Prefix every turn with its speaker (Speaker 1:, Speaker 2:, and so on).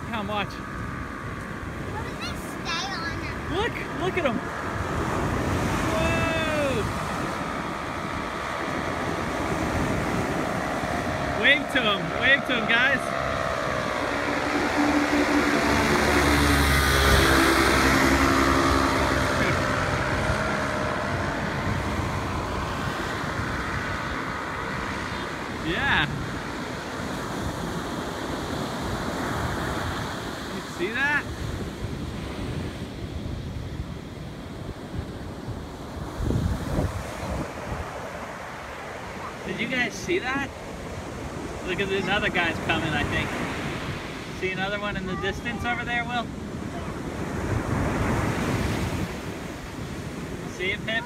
Speaker 1: they come, watch.
Speaker 2: What they stay on?
Speaker 1: Look, look at them. Whoa! Wave to them, wave to them, guys. Yeah. See that? Did you guys see that? Look at this other guy's coming, I think. See another one in the distance over there, Will? See it, Pip?